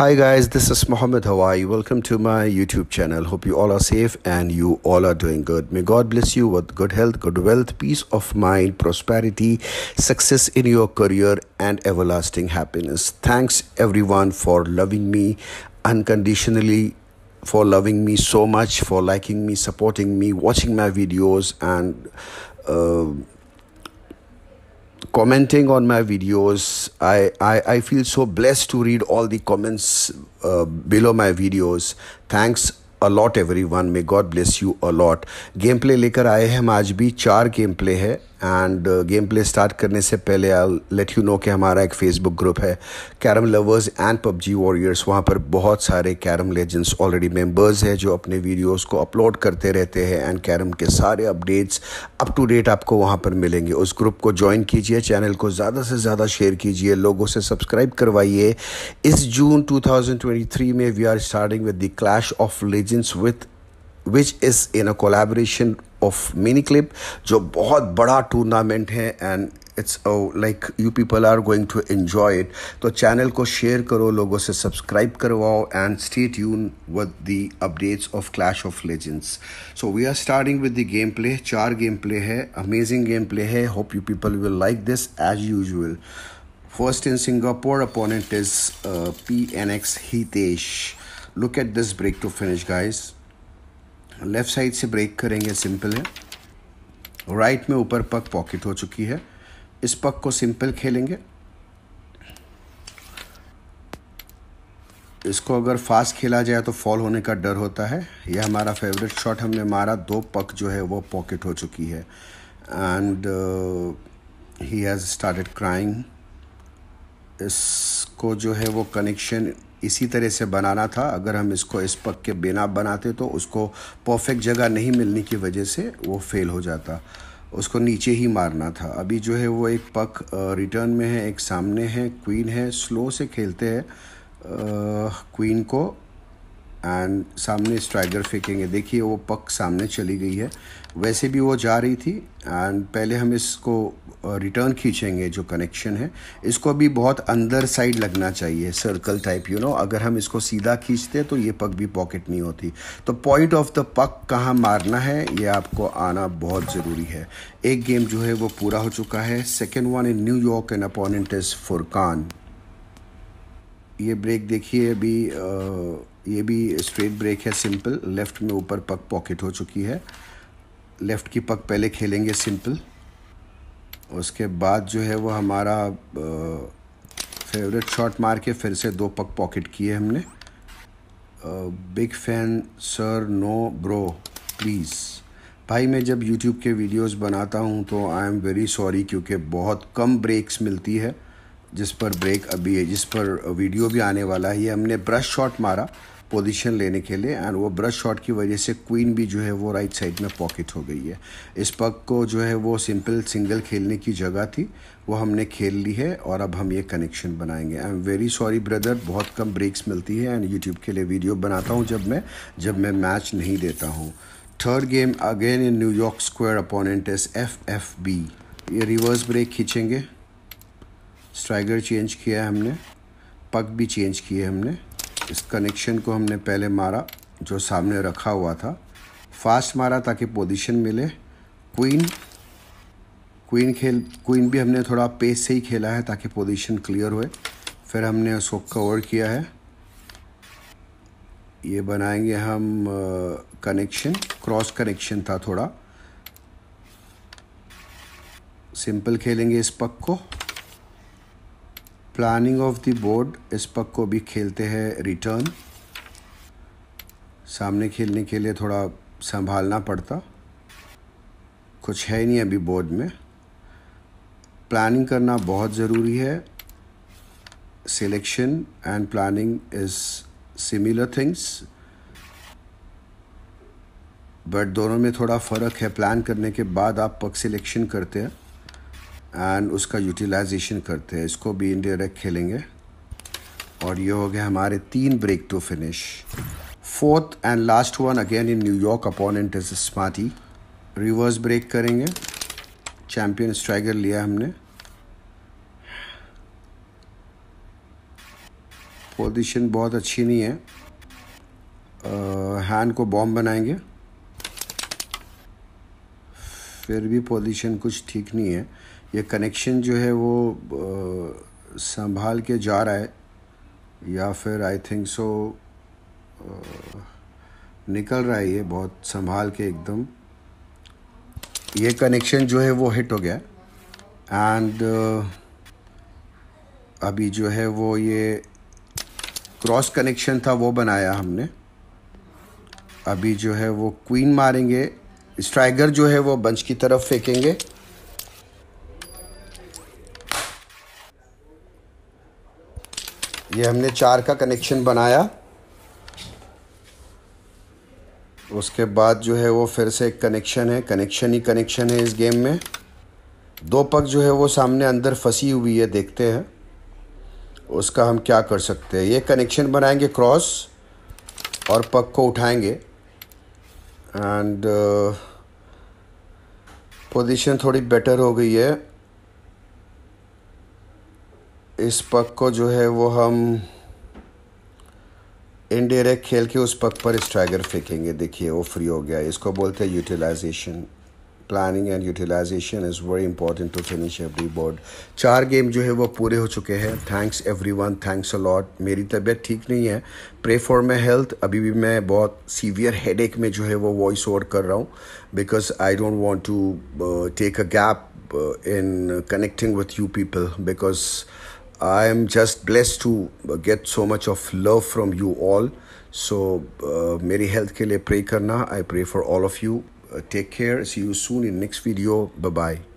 Hi guys, this is Mohammed Hawaii. Welcome to my YouTube channel. Hope you all are safe and you all are doing good. May God bless you with good health, good wealth, peace of mind, prosperity, success in your career, and everlasting happiness. Thanks everyone for loving me unconditionally for loving me so much, for liking me, supporting me, watching my videos, and uh, commenting on my videos. I, I, I feel so blessed to read all the comments uh, below my videos. Thanks a lot everyone. May God bless you a lot. आए हैं हम आज भी चार game play है and game play start करने से पहले आई लेट यू नो कि हमारा एक फेसबुक ग्रुप है carrom lovers and PUBG warriors वहाँ पर बहुत सारे कैरम लेजेंड्स ऑलरेडी मेंबर्स हैं जो अपने वीडियोस को अपलोड करते रहते हैं एंड कैरम के सारे अपडेट्स अप टू डेट आपको वहाँ पर मिलेंगे। उस ग्रुप को ज्वाइन कीजिए चैनल को ज़्यादा से ज़्यादा शेयर कीजिए, लोगों से सब्सक्राइब करवाइए। इस जून 2023 में we are starting with the Clash of Legends with which is in a collaboration of Miniclip जो बहुत बड़ा टूर्नामेंट है and it's like you people are going to enjoy it तो चैनल को शेयर करो लोगों से सब्सक्राइब करवाओ and stay tune with the updates of Clash of Legends so we are starting with the game play चार game play है amazing game play है. Hope you people will like this as usual First in Singapore, opponent is uh, PNX Hitesh. Look at this break to finish, guys. Left side से break करेंगे simple है। Right में ऊपर पक pocket हो चुकी है। इस पक को सिंपल खेलेंगे। इसको अगर फास्ट खेला जाए तो फॉल होने का डर होता है। यह हमारा फेवरेट शॉट हमने मारा। दो पक जो है वो पॉकेट हो चुकी है। And he has started crying इसको जो है वो कनेक्शन इसी तरह से बनाना था। अगर हम इसको इस पक के बिना बनाते तो उसको परफेक्ट जगह नहीं मिलने की वजह से वो फेल हो जाता। उसको नीचे ही मारना था। अभी जो है वो एक पक रिटर्न में है, एक सामने है क्वीन है स्लो से खेलते हैं। क्वीन को एंड सामने स्ट्राइगर फेंकेंगे। देखिए, वो पक सामने चली गई है। वैसे भी वो जा रही थी एंड पहले हम इसको रिटर्न खींचेंगे जो कनेक्शन है। इसको भी बहुत अंदर साइड लगना चाहिए सर्कल टाइप यू नो अगर हम इसको सीधा खींचते तो ये पक भी पॉकेट नहीं होती। तो पॉइंट ऑफ़ द पक कहाँ मारना है, ये आपको आना बहुत ज़रूरी है। एक गेम जो है, वो पूरा हो चुका है। Second one in New York and opponent is Furqan ये ब्रेक देखिए अभी ये भी स्ट्रेट ब्रेक है सिंपल लेफ़्ट में ऊपर पक पॉकेट हो चुकी है. लेफ़्ट की पक पहले खेलेंगे सिंपल उसके बाद जो है वो हमारा फेवरेट शॉट मार के फिर से दो पक पॉकेट किए हमने. Big fan sir no bro please भाई, मैं जब यूट्यूब के वीडियोस बनाता हूँ तो आई एम वेरी सॉरी क्योंकि बहुत कम ब्रेक्स मिलती है. जिस पर ब्रेक अभी है, जिस पर वीडियो भी आने वाला है, ये हमने ब्रश शॉट मारा पोजीशन लेने के लिए एंड वो ब्रश शॉट की वजह से क्वीन भी जो है वो राइट साइड में पॉकेट हो गई है। इस पग को जो है वो सिंपल सिंगल खेलने की जगह थी, वो हमने खेल ली है, और अब हम ये कनेक्शन बनाएँगे। I am very sorry brother बहुत कम ब्रेक्स मिलती है एंड यूट्यूब के लिए वीडियो बनाता हूँ जब मैं जब मैं मैच नहीं देता हूँ। Third game again in New York square opponent is F F B ये रिवर्स ब्रेक खींचेंगे। स्ट्राइगर चेंज किया है हमने। पग भी चेंज किए हमने। इस कनेक्शन को हमने पहले मारा, जो सामने रखा हुआ था। फास्ट मारा ताकि पोजीशन मिले। क्वीन क्वीन खेल क्वीन भी हमने थोड़ा पेस से ही खेला है ताकि पोजीशन क्लियर होए। फिर हमने उसको कवर किया है। ये बनाएँगे हम कनेक्शन क्रॉस कनेक्शन था थोड़ा। सिंपल खेलेंगे इस पक को। प्लानिंग ऑफ़ द बोर्ड इस पक को भी खेलते हैं रिटर्न सामने खेलने के लिए थोड़ा संभालना पड़ता। कुछ है नहीं अभी बोर्ड में। प्लानिंग करना बहुत ज़रूरी है। Selection and planning is similar things but दोनों में थोड़ा फ़र्क है। प्लान करने के बाद आप पक सिलेक्शन करते हैं। एंड उसका यूटिलाइजेशन करते हैं। इसको भी इंडायरेक्ट खेलेंगे। और ये हो गया हमारे तीन break to finish fourth and last one again in New York opponent is smarty reverse break करेंगे। चैम्पियन स्ट्राइगर लिया हमने। पोजीशन बहुत अच्छी नहीं है। हैंड को बॉम्ब बनाएँगे। फिर भी पोजीशन कुछ ठीक नहीं है। ये कनेक्शन जो है वो आ, संभाल के जा रहा है। या फिर आई थिंक सो निकल रहा है ये बहुत संभाल के एकदम। ये कनेक्शन जो है वो हिट हो गया। एंड अभी जो है वो ये क्रॉस कनेक्शन था वो बनाया हमने। अभी जो है वो क्वीन मारेंगे। स्ट्राइगर जो है वो बंच की तरफ़ फेंकेंगे। ये हमने चार का कनेक्शन बनाया। उसके बाद जो है वो फिर से एक कनेक्शन है, कनेक्शन ही कनेक्शन है इस गेम में। दो पग जो है वो सामने अंदर फंसी हुई है, देखते हैं। उसका हम क्या कर सकते हैं? ये कनेक्शन बनाएँगे क्रॉस और पग को उठाएँगे। एंड पोजीशन थोड़ी बेटर हो गई है। इस पक को जो है वो हम इनडायरेक्ट खेल के उस पक पर स्ट्राइगर फेंकेंगे। देखिए, वो फ्री हो गया। इसको बोलते हैं utilization planning and utilization is very important to finish every board चार गेम जो है वो पूरे हो चुके हैं. Thanks everyone thanks a lot मेरी तबीयत ठीक नहीं है. प्रे फॉर माई हेल्थ अभी भी मैं बहुत सीवियर हेड में जो है वो वॉइस ओवर कर रहा हूँ. Because I don't want to take a gap connecting with you people. Because I am just blessed to get so much of love from you all. So, uh, मेरी health के लिए pray करना. I pray for all of you. Uh, take care. See you soon in next video. Bye bye.